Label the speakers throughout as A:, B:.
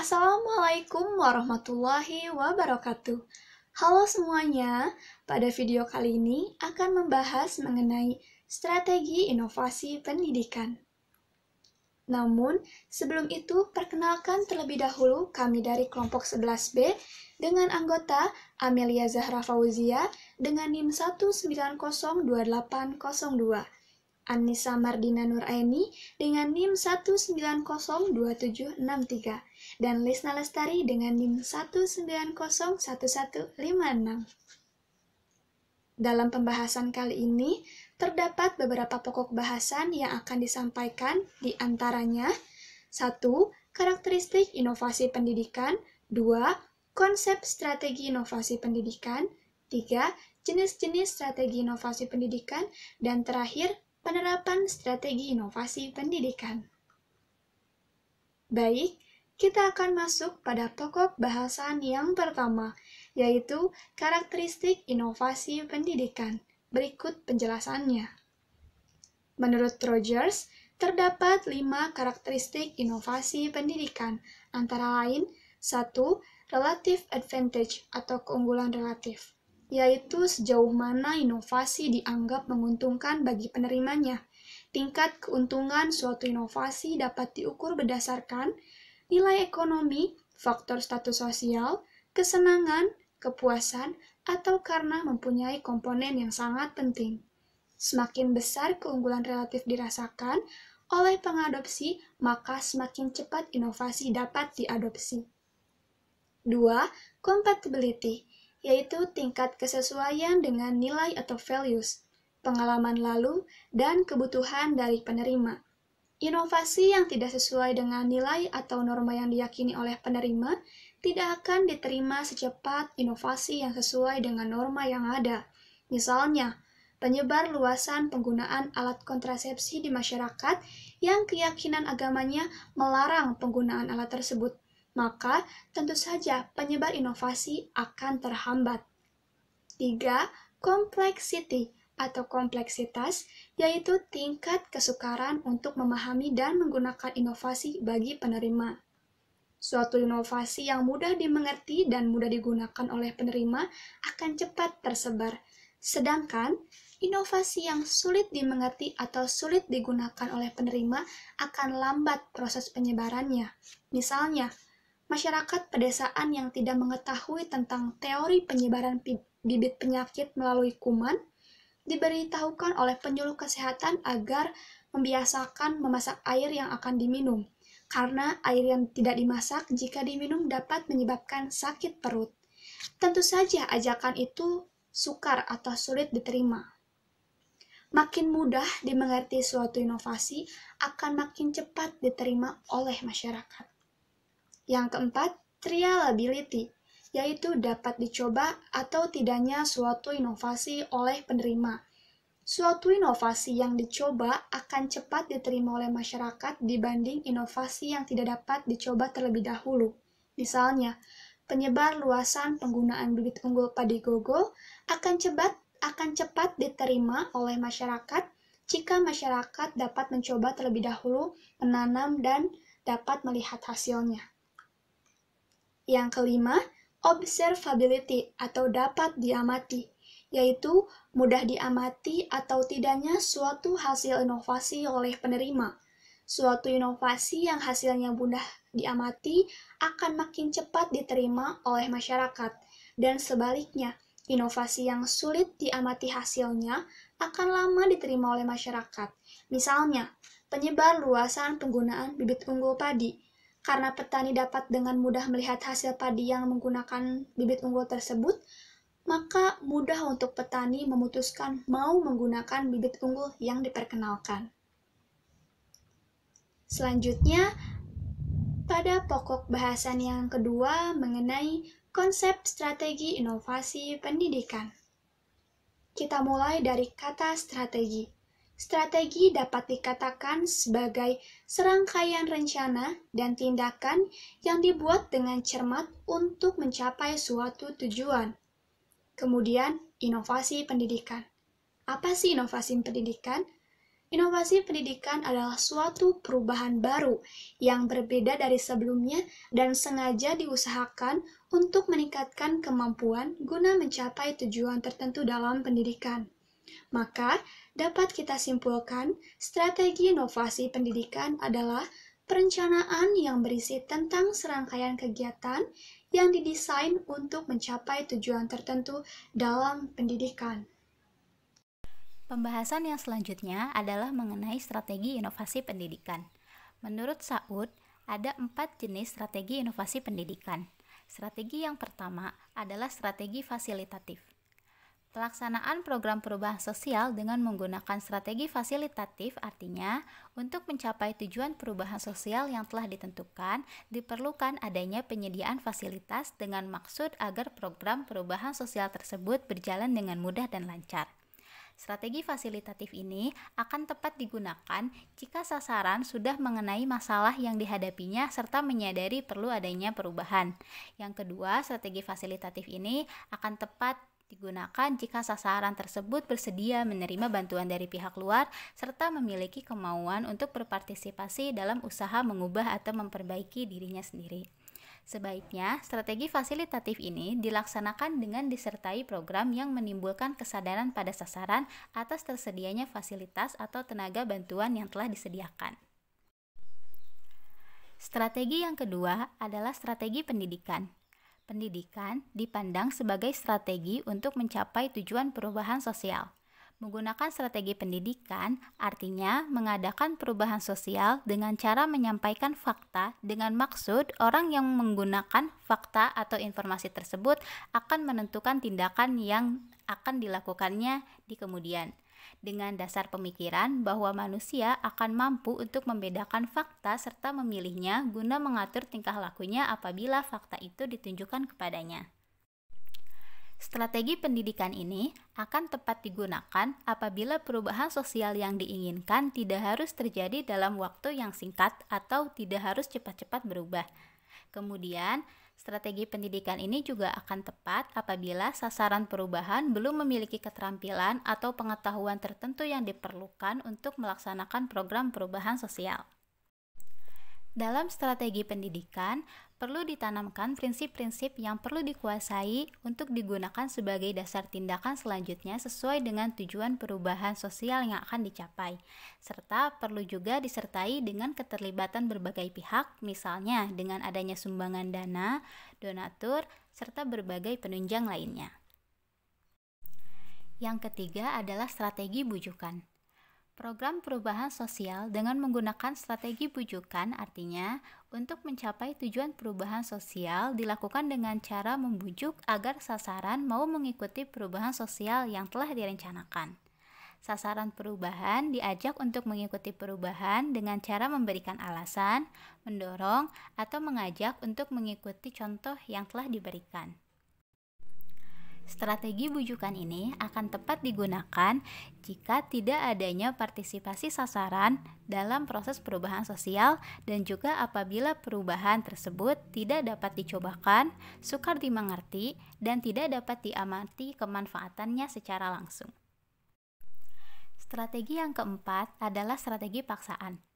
A: Assalamualaikum warahmatullahi wabarakatuh. Halo semuanya, pada video kali ini akan membahas mengenai strategi inovasi pendidikan. Namun, sebelum itu perkenalkan terlebih dahulu kami dari kelompok 11B dengan anggota Amelia Zahra Fauzia dengan NIM 1902802 Anissa Mardina Nuraini dengan NIM 1902763 dan Lisna Lestari dengan NIM 1901156. Dalam pembahasan kali ini, terdapat beberapa pokok bahasan yang akan disampaikan di antaranya 1. Karakteristik inovasi pendidikan 2. Konsep strategi inovasi pendidikan 3. Jenis-jenis strategi inovasi pendidikan dan terakhir penerapan strategi inovasi pendidikan. Baik, kita akan masuk pada pokok bahasan yang pertama, yaitu karakteristik inovasi pendidikan. Berikut penjelasannya. Menurut Rogers, terdapat lima karakteristik inovasi pendidikan, antara lain satu Relative advantage atau keunggulan relatif yaitu sejauh mana inovasi dianggap menguntungkan bagi penerimanya. Tingkat keuntungan suatu inovasi dapat diukur berdasarkan nilai ekonomi, faktor status sosial, kesenangan, kepuasan, atau karena mempunyai komponen yang sangat penting. Semakin besar keunggulan relatif dirasakan oleh pengadopsi, maka semakin cepat inovasi dapat diadopsi. 2. Compatibility yaitu tingkat kesesuaian dengan nilai atau values, pengalaman lalu, dan kebutuhan dari penerima. Inovasi yang tidak sesuai dengan nilai atau norma yang diyakini oleh penerima tidak akan diterima secepat inovasi yang sesuai dengan norma yang ada. Misalnya, penyebar luasan penggunaan alat kontrasepsi di masyarakat yang keyakinan agamanya melarang penggunaan alat tersebut maka tentu saja penyebar inovasi akan terhambat. 3. Complexity atau kompleksitas, yaitu tingkat kesukaran untuk memahami dan menggunakan inovasi bagi penerima. Suatu inovasi yang mudah dimengerti dan mudah digunakan oleh penerima akan cepat tersebar, sedangkan inovasi yang sulit dimengerti atau sulit digunakan oleh penerima akan lambat proses penyebarannya. Misalnya, masyarakat pedesaan yang tidak mengetahui tentang teori penyebaran bibit penyakit melalui kuman diberitahukan oleh penyuluh kesehatan agar membiasakan memasak air yang akan diminum, karena air yang tidak dimasak jika diminum dapat menyebabkan sakit perut. Tentu saja ajakan itu sukar atau sulit diterima. Makin mudah dimengerti suatu inovasi akan makin cepat diterima oleh masyarakat. Yang keempat, trialability, yaitu dapat dicoba atau tidaknya suatu inovasi oleh penerima. Suatu inovasi yang dicoba akan cepat diterima oleh masyarakat dibanding inovasi yang tidak dapat dicoba terlebih dahulu. Misalnya, penyebar luasan penggunaan bibit unggul padi gogo akan cepat akan cepat diterima oleh masyarakat jika masyarakat dapat mencoba terlebih dahulu menanam dan dapat melihat hasilnya. Yang kelima, observability atau dapat diamati, yaitu mudah diamati atau tidaknya suatu hasil inovasi oleh penerima. Suatu inovasi yang hasilnya mudah diamati akan makin cepat diterima oleh masyarakat, dan sebaliknya, inovasi yang sulit diamati hasilnya akan lama diterima oleh masyarakat. Misalnya, penyebar luasan penggunaan bibit unggul padi karena petani dapat dengan mudah melihat hasil padi yang menggunakan bibit unggul tersebut, maka mudah untuk petani memutuskan mau menggunakan bibit unggul yang diperkenalkan. Selanjutnya, pada pokok bahasan yang kedua mengenai konsep strategi inovasi pendidikan. Kita mulai dari kata strategi. Strategi dapat dikatakan sebagai serangkaian rencana dan tindakan yang dibuat dengan cermat untuk mencapai suatu tujuan. Kemudian, inovasi pendidikan. Apa sih inovasi pendidikan? Inovasi pendidikan adalah suatu perubahan baru yang berbeda dari sebelumnya dan sengaja diusahakan untuk meningkatkan kemampuan guna mencapai tujuan tertentu dalam pendidikan. Maka, dapat kita simpulkan, strategi inovasi pendidikan adalah perencanaan yang berisi tentang serangkaian kegiatan yang didesain untuk mencapai tujuan tertentu dalam pendidikan.
B: Pembahasan yang selanjutnya adalah mengenai strategi inovasi pendidikan. Menurut Saud, ada empat jenis strategi inovasi pendidikan. Strategi yang pertama adalah strategi fasilitatif. Pelaksanaan program perubahan sosial dengan menggunakan strategi fasilitatif artinya untuk mencapai tujuan perubahan sosial yang telah ditentukan diperlukan adanya penyediaan fasilitas dengan maksud agar program perubahan sosial tersebut berjalan dengan mudah dan lancar. Strategi fasilitatif ini akan tepat digunakan jika sasaran sudah mengenai masalah yang dihadapinya serta menyadari perlu adanya perubahan. Yang kedua, strategi fasilitatif ini akan tepat digunakan jika sasaran tersebut bersedia menerima bantuan dari pihak luar serta memiliki kemauan untuk berpartisipasi dalam usaha mengubah atau memperbaiki dirinya sendiri. Sebaiknya, strategi fasilitatif ini dilaksanakan dengan disertai program yang menimbulkan kesadaran pada sasaran atas tersedianya fasilitas atau tenaga bantuan yang telah disediakan. Strategi yang kedua adalah strategi pendidikan. Pendidikan dipandang sebagai strategi untuk mencapai tujuan perubahan sosial. Menggunakan strategi pendidikan artinya mengadakan perubahan sosial dengan cara menyampaikan fakta dengan maksud orang yang menggunakan fakta atau informasi tersebut akan menentukan tindakan yang akan dilakukannya di kemudian. Dengan dasar pemikiran bahwa manusia akan mampu untuk membedakan fakta serta memilihnya guna mengatur tingkah lakunya apabila fakta itu ditunjukkan kepadanya. Strategi pendidikan ini akan tepat digunakan apabila perubahan sosial yang diinginkan tidak harus terjadi dalam waktu yang singkat atau tidak harus cepat-cepat berubah. Kemudian, strategi pendidikan ini juga akan tepat apabila sasaran perubahan belum memiliki keterampilan atau pengetahuan tertentu yang diperlukan untuk melaksanakan program perubahan sosial. Dalam strategi pendidikan, perlu ditanamkan prinsip-prinsip yang perlu dikuasai untuk digunakan sebagai dasar tindakan selanjutnya sesuai dengan tujuan perubahan sosial yang akan dicapai, serta perlu juga disertai dengan keterlibatan berbagai pihak, misalnya dengan adanya sumbangan dana, donatur, serta berbagai penunjang lainnya. Yang ketiga adalah strategi bujukan. Program perubahan sosial dengan menggunakan strategi bujukan artinya untuk mencapai tujuan perubahan sosial dilakukan dengan cara membujuk agar sasaran mau mengikuti perubahan sosial yang telah direncanakan. Sasaran perubahan diajak untuk mengikuti perubahan dengan cara memberikan alasan, mendorong, atau mengajak untuk mengikuti contoh yang telah diberikan. Strategi bujukan ini akan tepat digunakan jika tidak adanya partisipasi sasaran dalam proses perubahan sosial dan juga apabila perubahan tersebut tidak dapat dicobakan, sukar dimengerti, dan tidak dapat diamati kemanfaatannya secara langsung. Strategi yang keempat adalah strategi paksaan.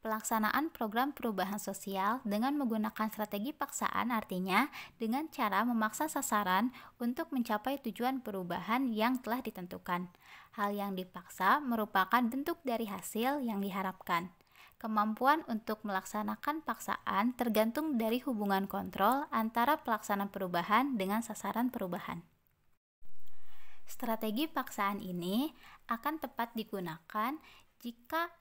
B: Pelaksanaan program perubahan sosial dengan menggunakan strategi paksaan artinya dengan cara memaksa sasaran untuk mencapai tujuan perubahan yang telah ditentukan. Hal yang dipaksa merupakan bentuk dari hasil yang diharapkan. Kemampuan untuk melaksanakan paksaan tergantung dari hubungan kontrol antara pelaksana perubahan dengan sasaran perubahan. Strategi paksaan ini akan tepat digunakan jika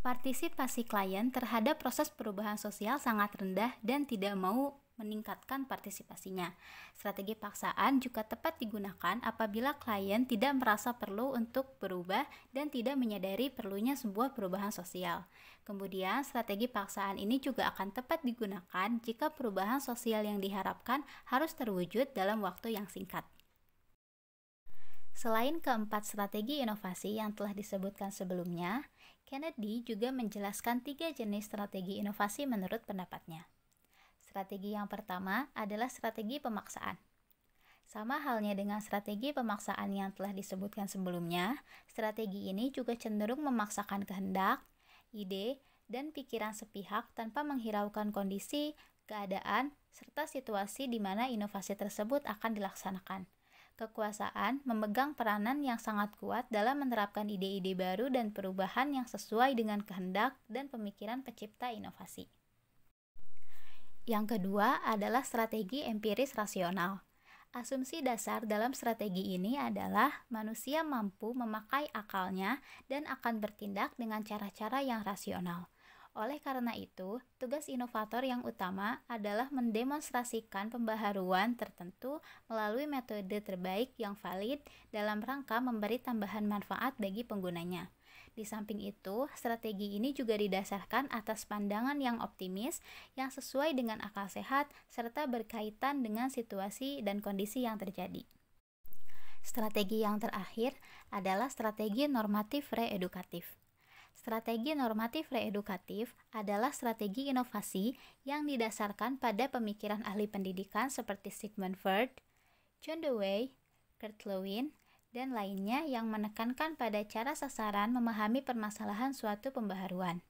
B: Partisipasi klien terhadap proses perubahan sosial sangat rendah dan tidak mau meningkatkan partisipasinya. Strategi paksaan juga tepat digunakan apabila klien tidak merasa perlu untuk berubah dan tidak menyadari perlunya sebuah perubahan sosial. Kemudian, strategi paksaan ini juga akan tepat digunakan jika perubahan sosial yang diharapkan harus terwujud dalam waktu yang singkat. Selain keempat strategi inovasi yang telah disebutkan sebelumnya, Kennedy juga menjelaskan tiga jenis strategi inovasi menurut pendapatnya. Strategi yang pertama adalah strategi pemaksaan. Sama halnya dengan strategi pemaksaan yang telah disebutkan sebelumnya, strategi ini juga cenderung memaksakan kehendak, ide, dan pikiran sepihak tanpa menghiraukan kondisi, keadaan, serta situasi di mana inovasi tersebut akan dilaksanakan. Kekuasaan memegang peranan yang sangat kuat dalam menerapkan ide-ide baru dan perubahan yang sesuai dengan kehendak dan pemikiran pencipta inovasi. Yang kedua adalah strategi empiris rasional. Asumsi dasar dalam strategi ini adalah manusia mampu memakai akalnya dan akan bertindak dengan cara-cara yang rasional. Oleh karena itu, tugas inovator yang utama adalah mendemonstrasikan pembaharuan tertentu melalui metode terbaik yang valid dalam rangka memberi tambahan manfaat bagi penggunanya. Di samping itu, strategi ini juga didasarkan atas pandangan yang optimis, yang sesuai dengan akal sehat, serta berkaitan dengan situasi dan kondisi yang terjadi. Strategi yang terakhir adalah strategi normatif reedukatif. Strategi normatif reedukatif adalah strategi inovasi yang didasarkan pada pemikiran ahli pendidikan seperti Sigmund Freud, John Dewey, Kurt Lewin, dan lainnya yang menekankan pada cara sasaran memahami permasalahan suatu pembaharuan.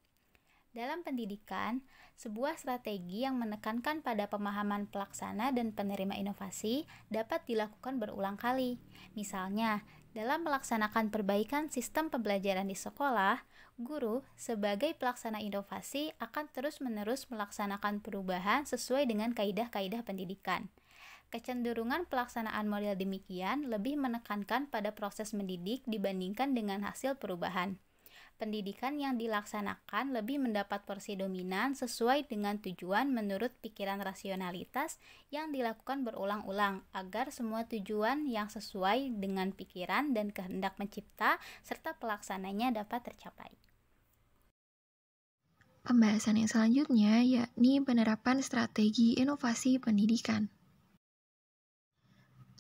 B: Dalam pendidikan, sebuah strategi yang menekankan pada pemahaman pelaksana dan penerima inovasi dapat dilakukan berulang kali. Misalnya, dalam melaksanakan perbaikan sistem pembelajaran di sekolah, guru sebagai pelaksana inovasi akan terus-menerus melaksanakan perubahan sesuai dengan kaidah-kaidah pendidikan. Kecenderungan pelaksanaan model demikian lebih menekankan pada proses mendidik dibandingkan dengan hasil perubahan. Pendidikan yang dilaksanakan lebih mendapat porsi dominan sesuai dengan tujuan menurut pikiran rasionalitas yang dilakukan berulang-ulang agar semua tujuan yang sesuai dengan pikiran dan kehendak mencipta serta pelaksananya dapat tercapai.
C: Pembahasan yang selanjutnya yakni penerapan strategi inovasi pendidikan.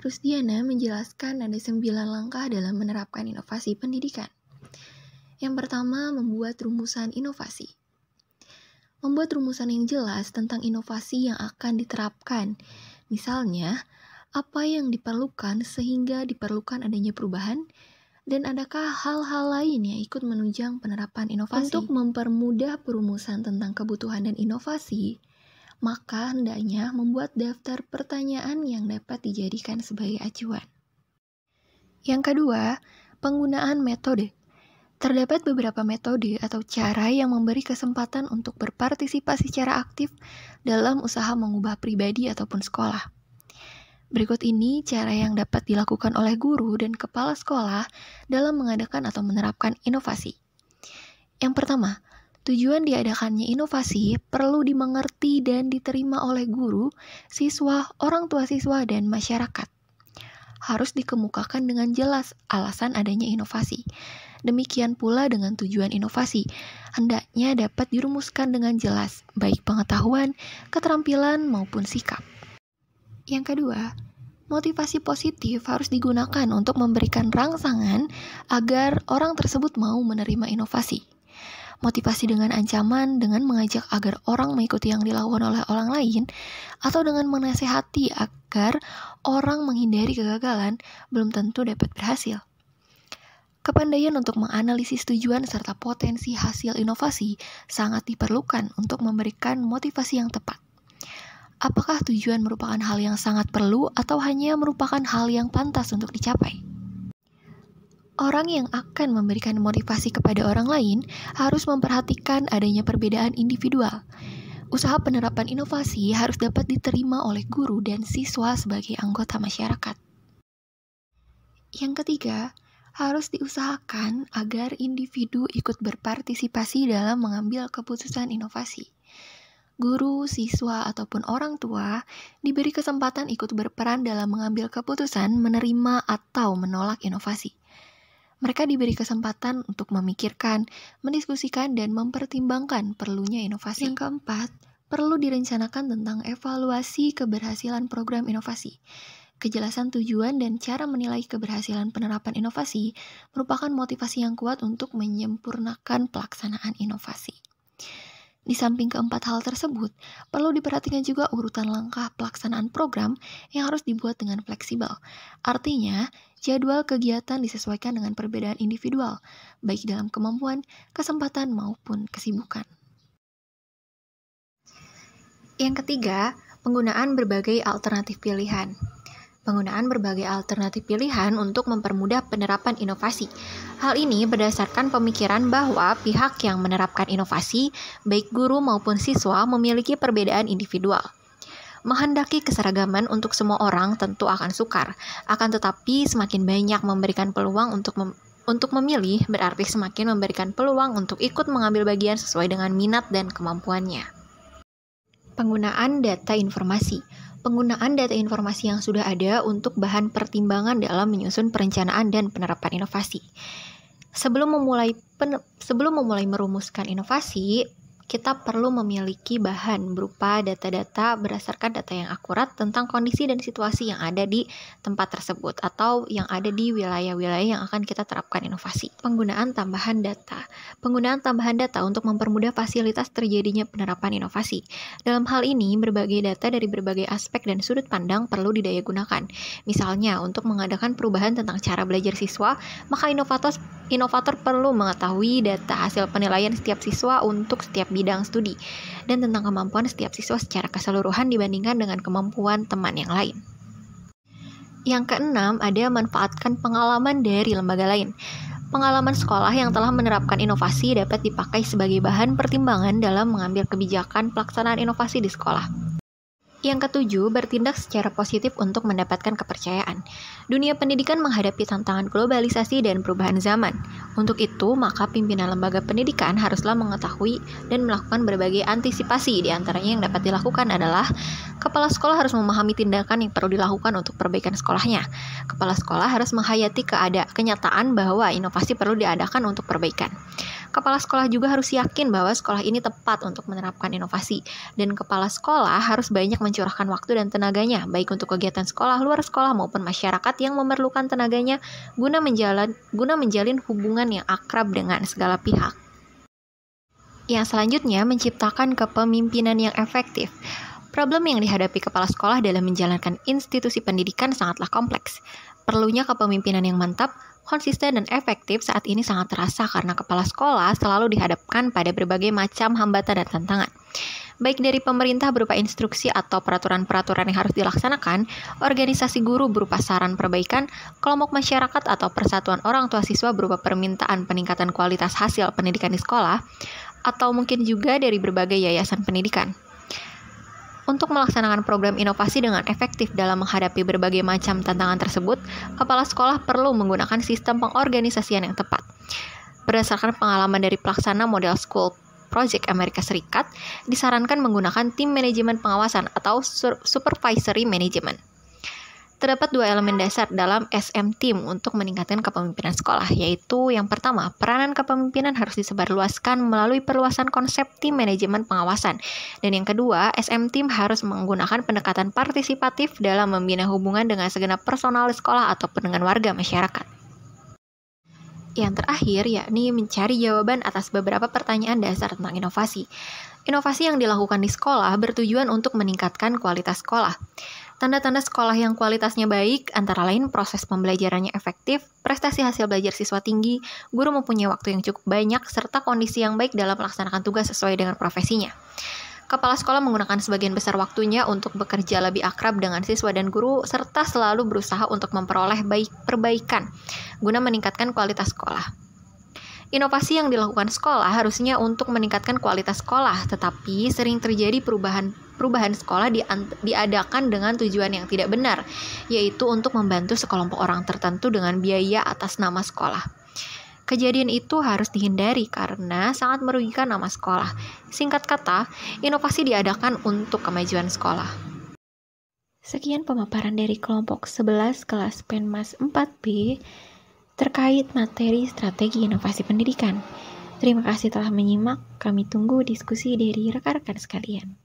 C: Rusdiana menjelaskan ada sembilan langkah dalam menerapkan inovasi pendidikan. Yang pertama, membuat rumusan inovasi. Membuat rumusan yang jelas tentang inovasi yang akan diterapkan. Misalnya, apa yang diperlukan sehingga diperlukan adanya perubahan, dan adakah hal-hal lain yang ikut menunjang penerapan inovasi? Untuk mempermudah perumusan tentang kebutuhan dan inovasi, maka hendaknya membuat daftar pertanyaan yang dapat dijadikan sebagai acuan. Yang kedua, penggunaan metode. Terdapat beberapa metode atau cara yang memberi kesempatan untuk berpartisipasi secara aktif dalam usaha mengubah pribadi ataupun sekolah. Berikut ini cara yang dapat dilakukan oleh guru dan kepala sekolah dalam mengadakan atau menerapkan inovasi. Yang pertama, Tujuan diadakannya inovasi perlu dimengerti dan diterima oleh guru, siswa, orang tua siswa, dan masyarakat. Harus dikemukakan dengan jelas alasan adanya inovasi. Demikian pula dengan tujuan inovasi, hendaknya dapat dirumuskan dengan jelas, baik pengetahuan, keterampilan, maupun sikap. Yang kedua, motivasi positif harus digunakan untuk memberikan rangsangan agar orang tersebut mau menerima inovasi motivasi dengan ancaman dengan mengajak agar orang mengikuti yang dilakukan oleh orang lain atau dengan menasehati agar orang menghindari kegagalan belum tentu dapat berhasil. Kepandaian untuk menganalisis tujuan serta potensi hasil inovasi sangat diperlukan untuk memberikan motivasi yang tepat. Apakah tujuan merupakan hal yang sangat perlu atau hanya merupakan hal yang pantas untuk dicapai? Orang yang akan memberikan motivasi kepada orang lain harus memperhatikan adanya perbedaan individual. Usaha penerapan inovasi harus dapat diterima oleh guru dan siswa sebagai anggota masyarakat. Yang ketiga, harus diusahakan agar individu ikut berpartisipasi dalam mengambil keputusan inovasi. Guru, siswa, ataupun orang tua diberi kesempatan ikut berperan dalam mengambil keputusan menerima atau menolak inovasi mereka diberi kesempatan untuk memikirkan, mendiskusikan, dan mempertimbangkan perlunya inovasi. Yang keempat, perlu direncanakan tentang evaluasi keberhasilan program inovasi. Kejelasan tujuan dan cara menilai keberhasilan penerapan inovasi merupakan motivasi yang kuat untuk menyempurnakan pelaksanaan inovasi. Di samping keempat hal tersebut, perlu diperhatikan juga urutan langkah pelaksanaan program yang harus dibuat dengan fleksibel. Artinya, jadwal kegiatan disesuaikan dengan perbedaan individual, baik dalam kemampuan, kesempatan, maupun kesibukan. Yang ketiga, penggunaan berbagai alternatif pilihan penggunaan berbagai alternatif pilihan untuk mempermudah penerapan inovasi. Hal ini berdasarkan pemikiran bahwa pihak yang menerapkan inovasi, baik guru maupun siswa, memiliki perbedaan individual. Menghendaki keseragaman untuk semua orang tentu akan sukar, akan tetapi semakin banyak memberikan peluang untuk mem untuk memilih berarti semakin memberikan peluang untuk ikut mengambil bagian sesuai dengan minat dan kemampuannya. Penggunaan data informasi penggunaan data informasi yang sudah ada untuk bahan pertimbangan dalam menyusun perencanaan dan penerapan inovasi. Sebelum memulai pen, sebelum memulai merumuskan inovasi, kita perlu memiliki bahan berupa data-data berdasarkan data yang akurat tentang kondisi dan situasi yang ada di tempat tersebut atau yang ada di wilayah-wilayah yang akan kita terapkan inovasi. Penggunaan tambahan data. Penggunaan tambahan data untuk mempermudah fasilitas terjadinya penerapan inovasi. Dalam hal ini, berbagai data dari berbagai aspek dan sudut pandang perlu didayagunakan. Misalnya, untuk mengadakan perubahan tentang cara belajar siswa, maka inovator inovator perlu mengetahui data hasil penilaian setiap siswa untuk setiap bidang studi dan tentang kemampuan setiap siswa secara keseluruhan dibandingkan dengan kemampuan teman yang lain. Yang keenam, ada manfaatkan pengalaman dari lembaga lain. Pengalaman sekolah yang telah menerapkan inovasi dapat dipakai sebagai bahan pertimbangan dalam mengambil kebijakan pelaksanaan inovasi di sekolah. Yang ketujuh, bertindak secara positif untuk mendapatkan kepercayaan. Dunia pendidikan menghadapi tantangan globalisasi dan perubahan zaman. Untuk itu, maka pimpinan lembaga pendidikan haruslah mengetahui dan melakukan berbagai antisipasi. Di antaranya yang dapat dilakukan adalah kepala sekolah harus memahami tindakan yang perlu dilakukan untuk perbaikan sekolahnya. Kepala sekolah harus menghayati keada kenyataan bahwa inovasi perlu diadakan untuk perbaikan. Kepala sekolah juga harus yakin bahwa sekolah ini tepat untuk menerapkan inovasi, dan kepala sekolah harus banyak mencurahkan waktu dan tenaganya, baik untuk kegiatan sekolah, luar sekolah, maupun masyarakat yang memerlukan tenaganya guna menjalan, guna menjalin hubungan yang akrab dengan segala pihak. Yang selanjutnya, menciptakan kepemimpinan yang efektif. Problem yang dihadapi kepala sekolah dalam menjalankan institusi pendidikan sangatlah kompleks. Perlunya kepemimpinan yang mantap, konsisten dan efektif saat ini sangat terasa karena kepala sekolah selalu dihadapkan pada berbagai macam hambatan dan tantangan. Baik dari pemerintah berupa instruksi atau peraturan-peraturan yang harus dilaksanakan, organisasi guru berupa saran perbaikan, kelompok masyarakat atau persatuan orang tua siswa berupa permintaan peningkatan kualitas hasil pendidikan di sekolah, atau mungkin juga dari berbagai yayasan pendidikan. Untuk melaksanakan program inovasi dengan efektif dalam menghadapi berbagai macam tantangan tersebut, kepala sekolah perlu menggunakan sistem pengorganisasian yang tepat. Berdasarkan pengalaman dari pelaksana model school Project Amerika Serikat, disarankan menggunakan tim manajemen pengawasan atau supervisory management. Terdapat dua elemen dasar dalam SM Team untuk meningkatkan kepemimpinan sekolah, yaitu yang pertama, peranan kepemimpinan harus disebarluaskan melalui perluasan konsep tim manajemen pengawasan. Dan yang kedua, SM Team harus menggunakan pendekatan partisipatif dalam membina hubungan dengan segenap personal sekolah ataupun dengan warga masyarakat. Yang terakhir, yakni mencari jawaban atas beberapa pertanyaan dasar tentang inovasi. Inovasi yang dilakukan di sekolah bertujuan untuk meningkatkan kualitas sekolah. Tanda-tanda sekolah yang kualitasnya baik antara lain proses pembelajarannya efektif, prestasi hasil belajar siswa tinggi, guru mempunyai waktu yang cukup banyak, serta kondisi yang baik dalam melaksanakan tugas sesuai dengan profesinya. Kepala sekolah menggunakan sebagian besar waktunya untuk bekerja lebih akrab dengan siswa dan guru, serta selalu berusaha untuk memperoleh baik perbaikan guna meningkatkan kualitas sekolah. Inovasi yang dilakukan sekolah harusnya untuk meningkatkan kualitas sekolah, tetapi sering terjadi perubahan perubahan sekolah diadakan dengan tujuan yang tidak benar, yaitu untuk membantu sekelompok orang tertentu dengan biaya atas nama sekolah. Kejadian itu harus dihindari karena sangat merugikan nama sekolah. Singkat kata, inovasi diadakan untuk kemajuan sekolah. Sekian pemaparan dari kelompok 11 kelas Penmas 4B terkait materi strategi inovasi pendidikan. Terima kasih telah menyimak. Kami tunggu diskusi dari rekan-rekan sekalian.